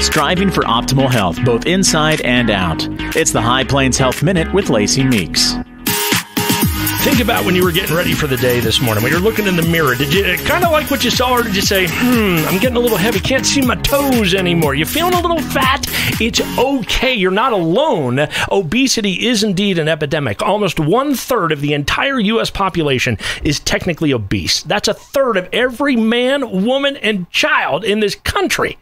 Striving for optimal health, both inside and out. It's the High Plains Health Minute with Lacey Meeks. Think about when you were getting ready for the day this morning. When you're looking in the mirror, did you kind of like what you saw, or did you say, "Hmm, I'm getting a little heavy, can't see my toes anymore"? You feeling a little fat? It's okay. You're not alone. Obesity is indeed an epidemic. Almost one third of the entire U.S. population is technically obese. That's a third of every man, woman, and child in this country.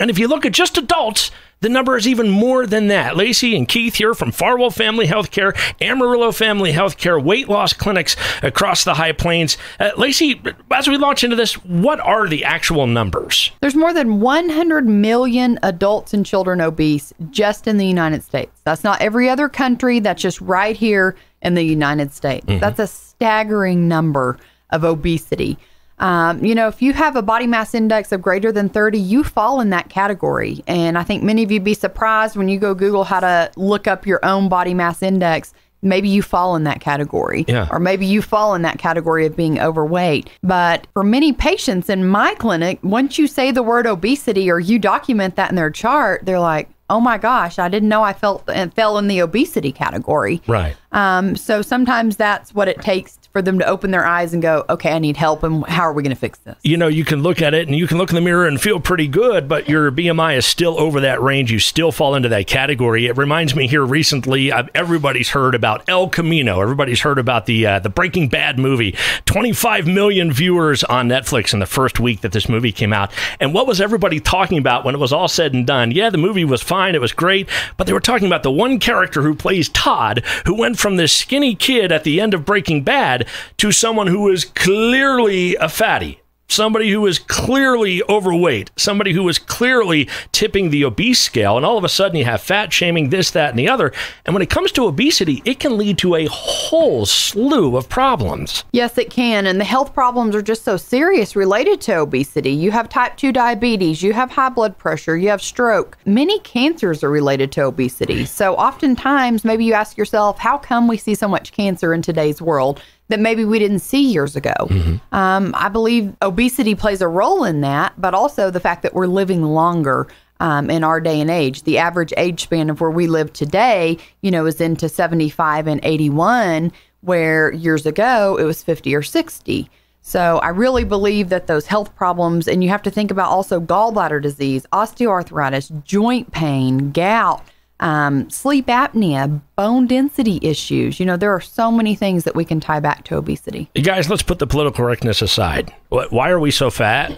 And if you look at just adults, the number is even more than that. Lacey and Keith here from Farwell Family Healthcare, Amarillo Family Healthcare, weight loss clinics across the High Plains. Uh, Lacey, as we launch into this, what are the actual numbers? There's more than 100 million adults and children obese just in the United States. That's not every other country, that's just right here in the United States. Mm-hmm. That's a staggering number of obesity. Um, you know, if you have a body mass index of greater than 30, you fall in that category. And I think many of you'd be surprised when you go Google how to look up your own body mass index. Maybe you fall in that category, yeah. or maybe you fall in that category of being overweight. But for many patients in my clinic, once you say the word obesity or you document that in their chart, they're like, oh my gosh, I didn't know I felt and fell in the obesity category. Right. Um, so sometimes that's what it takes for them to open their eyes and go, okay, I need help, and how are we going to fix this? You know, you can look at it and you can look in the mirror and feel pretty good, but your BMI is still over that range. You still fall into that category. It reminds me here recently, I've, everybody's heard about El Camino. Everybody's heard about the uh, the Breaking Bad movie. 25 million viewers on Netflix in the first week that this movie came out. And what was everybody talking about when it was all said and done? Yeah, the movie was fine. It was great, but they were talking about the one character who plays Todd, who went from this skinny kid at the end of Breaking Bad to someone who is clearly a fatty somebody who is clearly overweight, somebody who is clearly tipping the obese scale, and all of a sudden you have fat shaming, this, that, and the other. And when it comes to obesity, it can lead to a whole slew of problems. Yes, it can. And the health problems are just so serious related to obesity. You have type 2 diabetes, you have high blood pressure, you have stroke. Many cancers are related to obesity. So oftentimes, maybe you ask yourself, how come we see so much cancer in today's world? That maybe we didn't see years ago. Mm-hmm. Um, I believe obesity plays a role in that, but also the fact that we're living longer. Um, in our day and age, the average age span of where we live today, you know, is into 75 and 81, where years ago it was 50 or 60. So I really believe that those health problems, and you have to think about also gallbladder disease, osteoarthritis, joint pain, gout, um, sleep apnea, bone density issues. You know, there are so many things that we can tie back to obesity. You guys, let's put the political correctness aside. Why are we so fat?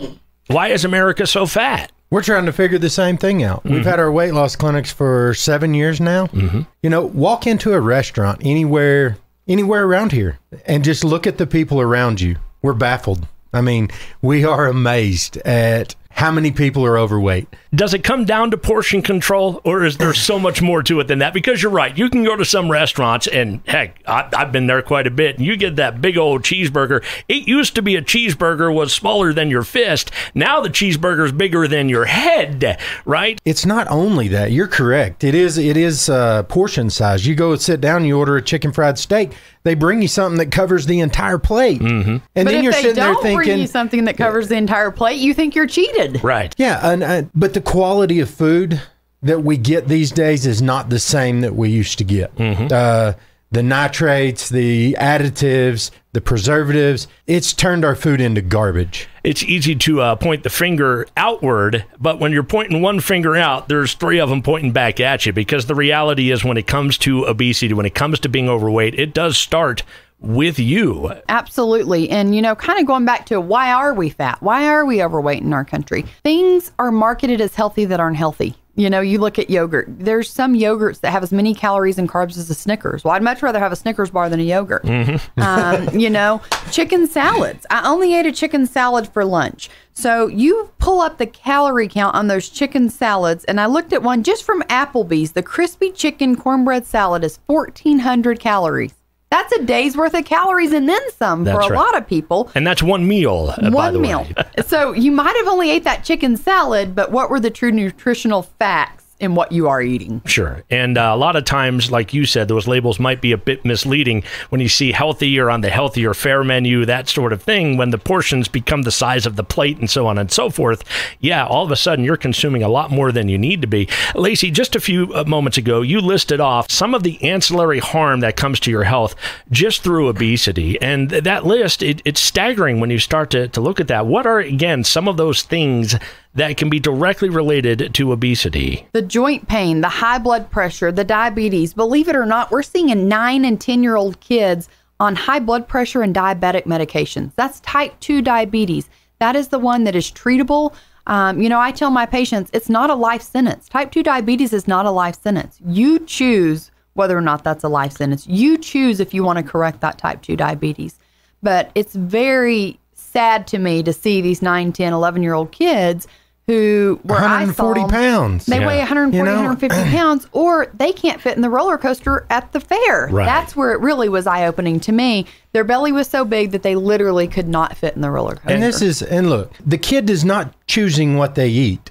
Why is America so fat? We're trying to figure the same thing out. Mm-hmm. We've had our weight loss clinics for seven years now. Mm-hmm. You know, walk into a restaurant anywhere, anywhere around here, and just look at the people around you. We're baffled. I mean, we are amazed at how many people are overweight. Does it come down to portion control, or is there so much more to it than that? Because you're right. You can go to some restaurants, and heck, I, have been there quite a bit, and you get that big old cheeseburger. It used to be a cheeseburger was smaller than your fist. Now the cheeseburger is bigger than your head, right? It's not only that. You're correct. It is. It is uh, portion size. You go sit down, you order a chicken fried steak they bring you something that covers the entire plate, mm-hmm. and but then you're sitting there thinking, bring you something that covers the entire plate, you think you're cheated, right? Yeah, and, uh, but the quality of food that we get these days is not the same that we used to get. Mm-hmm. Uh, the nitrates, the additives, the preservatives. It's turned our food into garbage. It's easy to uh, point the finger outward, but when you're pointing one finger out, there's three of them pointing back at you because the reality is when it comes to obesity, when it comes to being overweight, it does start with you. Absolutely. And, you know, kind of going back to why are we fat? Why are we overweight in our country? Things are marketed as healthy that aren't healthy. You know, you look at yogurt. There's some yogurts that have as many calories and carbs as a Snickers. Well, I'd much rather have a Snickers bar than a yogurt. Mm-hmm. um, you know, chicken salads. I only ate a chicken salad for lunch. So you pull up the calorie count on those chicken salads, and I looked at one just from Applebee's. The crispy chicken cornbread salad is 1,400 calories. That's a day's worth of calories and then some that's for a right. lot of people. And that's one meal. Uh, one meal. so you might have only ate that chicken salad, but what were the true nutritional facts in what you are eating. Sure. And uh, a lot of times, like you said, those labels might be a bit misleading when you see healthy or on the healthier fare menu, that sort of thing, when the portions become the size of the plate and so on and so forth. Yeah, all of a sudden you're consuming a lot more than you need to be. Lacey, just a few uh, moments ago, you listed off some of the ancillary harm that comes to your health just through obesity. And that list, it, it's staggering when you start to, to look at that. What are, again, some of those things that can be directly related to obesity. The joint pain, the high blood pressure, the diabetes. Believe it or not, we're seeing in nine and 10 year old kids on high blood pressure and diabetic medications. That's type 2 diabetes. That is the one that is treatable. Um, you know, I tell my patients it's not a life sentence. Type 2 diabetes is not a life sentence. You choose whether or not that's a life sentence. You choose if you want to correct that type 2 diabetes. But it's very sad to me to see these 9, 10, 11 year old kids who were 140 them, pounds. They Yeah. weigh 140, You know? 150 pounds, or they can't fit in the roller coaster at the fair. Right. That's where it really was eye opening to me. Their belly was so big that they literally could not fit in the roller coaster. And this is, and look, the kid is not choosing what they eat.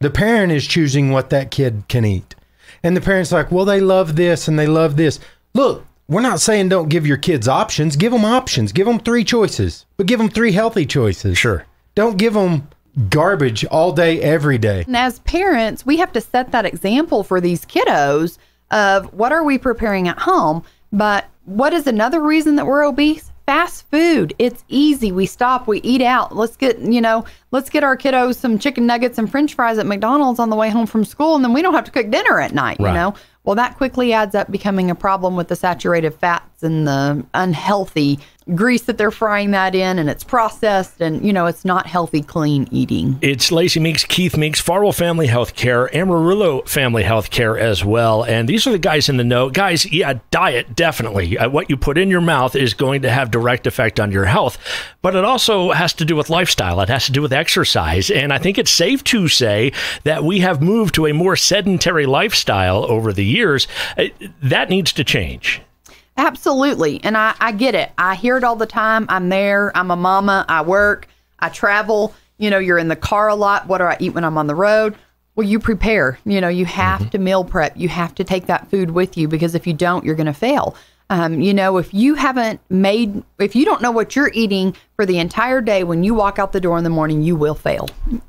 The parent is choosing what that kid can eat. And the parent's like, well, they love this and they love this. Look, we're not saying don't give your kids options. Give them options. Give them three choices, but give them three healthy choices. Sure. Don't give them garbage all day, every day. And as parents, we have to set that example for these kiddos of what are we preparing at home. But what is another reason that we're obese? Fast food. It's easy. We stop, we eat out. Let's get, you know, let's get our kiddos some chicken nuggets and french fries at McDonald's on the way home from school. And then we don't have to cook dinner at night, Right. you know? Well, that quickly adds up becoming a problem with the saturated fats and the unhealthy grease that they're frying that in, and it's processed, and you know it's not healthy, clean eating. It's Lacey Meeks, Keith Meeks, Farwell Family Healthcare, Amarillo Family Healthcare as well. And these are the guys in the know. Guys, yeah, diet, definitely. Uh, what you put in your mouth is going to have direct effect on your health. But it also has to do with lifestyle. It has to do with exercise. And I think it's safe to say that we have moved to a more sedentary lifestyle over the years. Uh, That needs to change. Absolutely. And I, I get it. I hear it all the time. I'm there. I'm a mama. I work. I travel. You know, you're in the car a lot. What do I eat when I'm on the road? Well, you prepare. You know, you have to meal prep. You have to take that food with you because if you don't, you're going to fail. Um, you know, if you haven't made, if you don't know what you're eating for the entire day when you walk out the door in the morning, you will fail.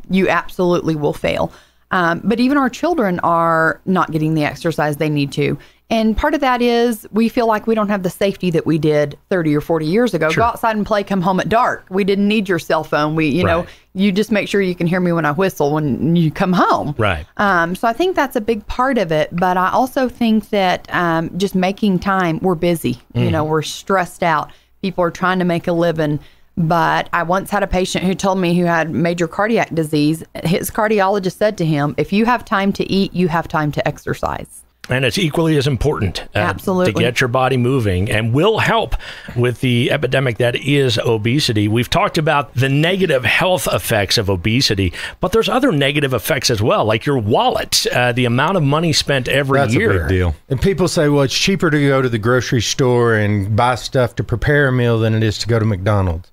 You absolutely will fail. Um, but even our children are not getting the exercise they need to. And part of that is we feel like we don't have the safety that we did 30 or 40 years ago. Go outside and play, come home at dark. We didn't need your cell phone. We, you know, you just make sure you can hear me when I whistle when you come home. Right. Um, so I think that's a big part of it. But I also think that um, just making time, we're busy. You know, we're stressed out. People are trying to make a living. But I once had a patient who told me who had major cardiac disease. His cardiologist said to him, if you have time to eat, you have time to exercise. And it's equally as important uh, Absolutely. to get your body moving and will help with the epidemic that is obesity. We've talked about the negative health effects of obesity, but there's other negative effects as well, like your wallet, uh, the amount of money spent every That's year. a big deal. And people say, well, it's cheaper to go to the grocery store and buy stuff to prepare a meal than it is to go to McDonald's.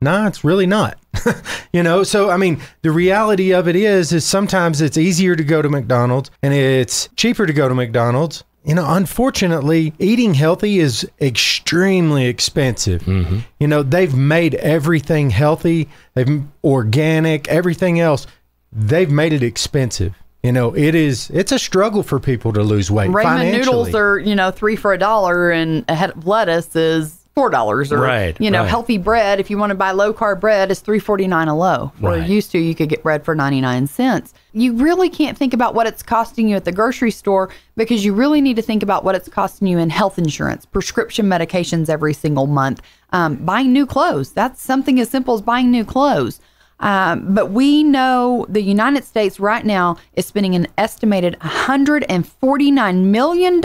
Nah, it's really not. you know, so I mean, the reality of it is, is sometimes it's easier to go to McDonald's and it's cheaper to go to McDonald's. You know, unfortunately, eating healthy is extremely expensive. Mm-hmm. You know, they've made everything healthy, they've organic, everything else. They've made it expensive. You know, it is. It's a struggle for people to lose weight. Ramen noodles are, you know, three for a dollar, and a head of lettuce is four dollars. Or Right, you know, right. healthy bread. If you want to buy low carb bread, is three forty nine a loaf. Where Right. used to you could get bread for ninety nine cents. You really can't think about what it's costing you at the grocery store because you really need to think about what it's costing you in health insurance, prescription medications every single month, um, buying new clothes. That's something as simple as buying new clothes. Um, but we know the United States right now is spending an estimated $149 million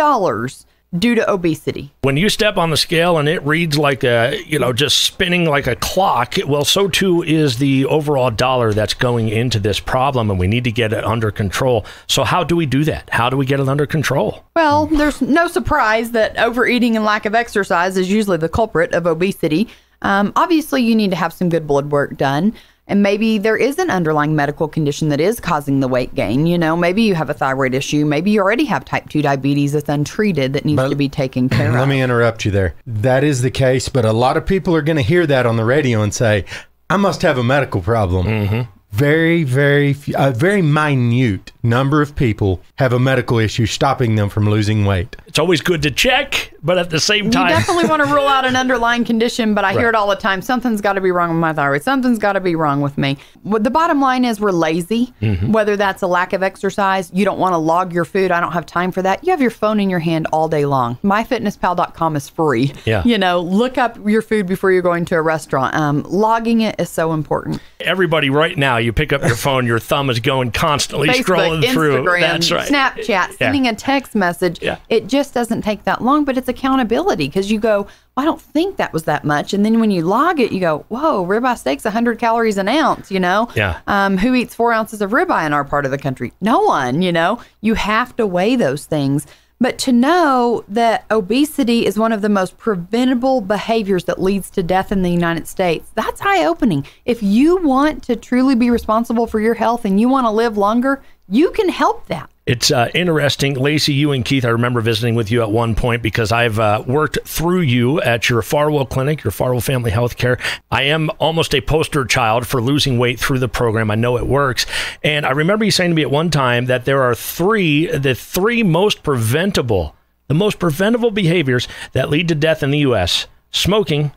due to obesity. When you step on the scale and it reads like a, you know, just spinning like a clock, well, so too is the overall dollar that's going into this problem, and we need to get it under control. So, how do we do that? How do we get it under control? Well, there's no surprise that overeating and lack of exercise is usually the culprit of obesity. Um, obviously, you need to have some good blood work done. And maybe there is an underlying medical condition that is causing the weight gain. You know, maybe you have a thyroid issue. Maybe you already have type 2 diabetes that's untreated that needs But- to be taken care Let of. Let me interrupt you there. That is the case, but a lot of people are going to hear that on the radio and say, "I must have a medical problem." Mm-hmm. Very, very, few, a very minute number of people have a medical issue stopping them from losing weight. It's always good to check, but at the same time, You definitely want to rule out an underlying condition, but I hear it all the time. Something's got to be wrong with my thyroid. Something's got to be wrong with me. Well, the bottom line is we're lazy. Mm-hmm. Whether that's a lack of exercise, you don't want to log your food. I don't have time for that. You have your phone in your hand all day long. MyFitnessPal.com is free. Yeah. You know, look up your food before you're going to a restaurant. Um, logging it is so important. everybody right now, you pick up your phone, your thumb is going constantly Facebook, scrolling through. Instagram, That's right. Snapchat, sending a text message. Yeah. It just doesn't take that long, but it's accountability because you go, well, I don't think that was that much. And then when you log it, you go, whoa, ribeye steak's 100 calories an ounce, you know? Yeah. Um, who eats four ounces of ribeye in our part of the country? No one, you know? You have to weigh those things. But to know that obesity is one of the most preventable behaviors that leads to death in the United States, that's eye opening. If you want to truly be responsible for your health and you want to live longer, you can help that. It's uh, interesting. Lacey, you and Keith, I remember visiting with you at one point because I've uh, worked through you at your Farwell Clinic, your Farwell Family Health Care. I am almost a poster child for losing weight through the program. I know it works. And I remember you saying to me at one time that there are three, the three most preventable, the most preventable behaviors that lead to death in the U.S. smoking,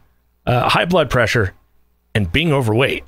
uh, high blood pressure, and being overweight.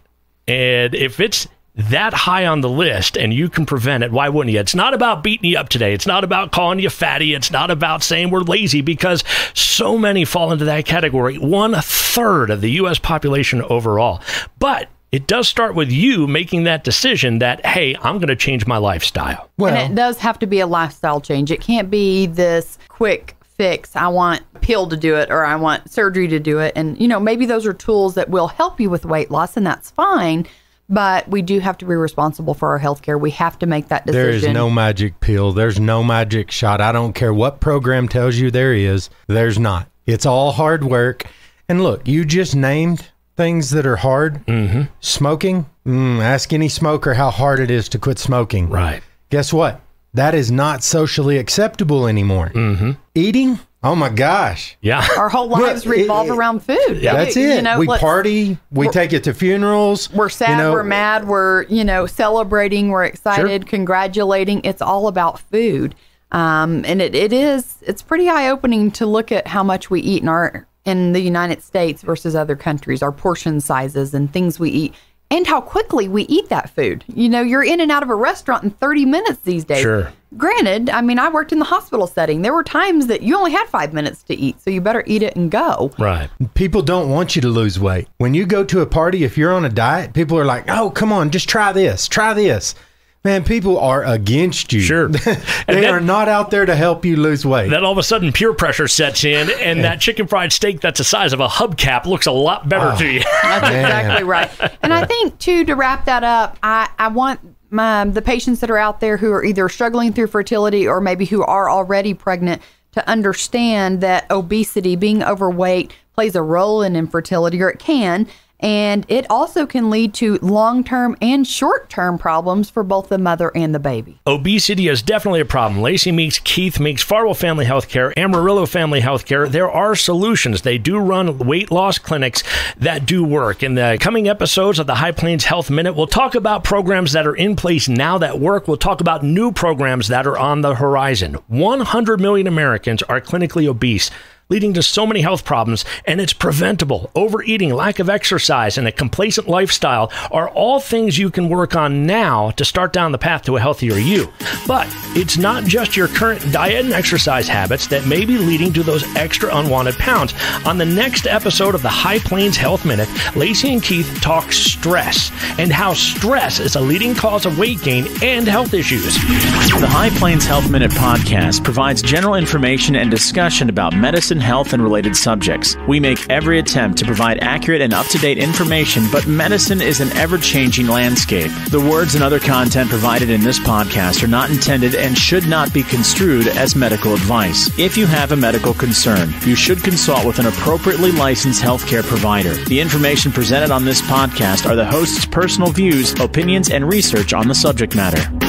And if it's that high on the list and you can prevent it, why wouldn't you? It's not about beating you up today. It's not about calling you fatty. It's not about saying we're lazy because so many fall into that category. One third of the U.S. population overall. But it does start with you making that decision that, hey, I'm going to change my lifestyle. Well, and it does have to be a lifestyle change. It can't be this quick fix. I want pill to do it or I want surgery to do it. And, you know, maybe those are tools that will help you with weight loss and that's fine. But we do have to be responsible for our health care. We have to make that decision. There is no magic pill. There's no magic shot. I don't care what program tells you there is. There's not. It's all hard work. And look, you just named things that are hard. Mm-hmm. Smoking. Mm, ask any smoker how hard it is to quit smoking. Right. Guess what? That is not socially acceptable anymore. Mm-hmm. Eating. Oh my gosh. Yeah. Our whole lives Well, it- revolve it- around food. Yeah. That's it. you know, we party. We take it to funerals. We're sad, you know, we're mad, we're, you know, celebrating, we're excited, congratulating. It's all about food. Um, and it, it is, it's pretty eye opening to look at how much we eat in our, in the United States versus other countries, our portion sizes and things we eat, and how quickly we eat that food. You know, you're in and out of a restaurant in 30 minutes these days. Sure. Granted, I mean, I worked in the hospital setting. There were times that you only had five minutes to eat, so you better eat it and go. Right. people don't want you to lose weight. When you go to a party, if you're on a diet, people are like, "Oh, come on, just try this, try this." Man, people are against you. Sure. they And then- are not out there to help you lose weight. Then all of a sudden, peer pressure sets in, and that chicken fried steak that's the size of a hubcap looks a lot better ah, to you. That's Man. exactly right. And I think too to wrap that up, I I want my the patients that are out there who are either struggling through fertility or maybe who are already pregnant to understand that obesity, being overweight, plays a role in infertility, or it can. And it also can lead to long term and short term problems for both the mother and the baby. Obesity is definitely a problem. Lacey Meeks, Keith Meeks, Farwell Family Healthcare, Amarillo Family Healthcare. There are solutions. They do run weight loss clinics that do work. In the coming episodes of the High Plains Health Minute, we'll talk about programs that are in place now that work. We'll talk about new programs that are on the horizon. 100 million Americans are clinically obese leading to so many health problems, and it's preventable. Overeating, lack of exercise, and a complacent lifestyle are all things you can work on now to start down the path to a healthier you. But it's not just your current diet and exercise habits that may be leading to those extra unwanted pounds. On the next episode of the High Plains Health Minute, Lacey and Keith talk stress and how stress is a leading cause of weight gain and health issues. The High Plains Health Minute podcast provides general information and discussion about medicine, health and related subjects. We make every attempt to provide accurate and up to date information, but medicine is an ever changing landscape. The words and other content provided in this podcast are not intended and should not be construed as medical advice. If you have a medical concern, you should consult with an appropriately licensed healthcare provider. The information presented on this podcast are the host's personal views, opinions, and research on the subject matter.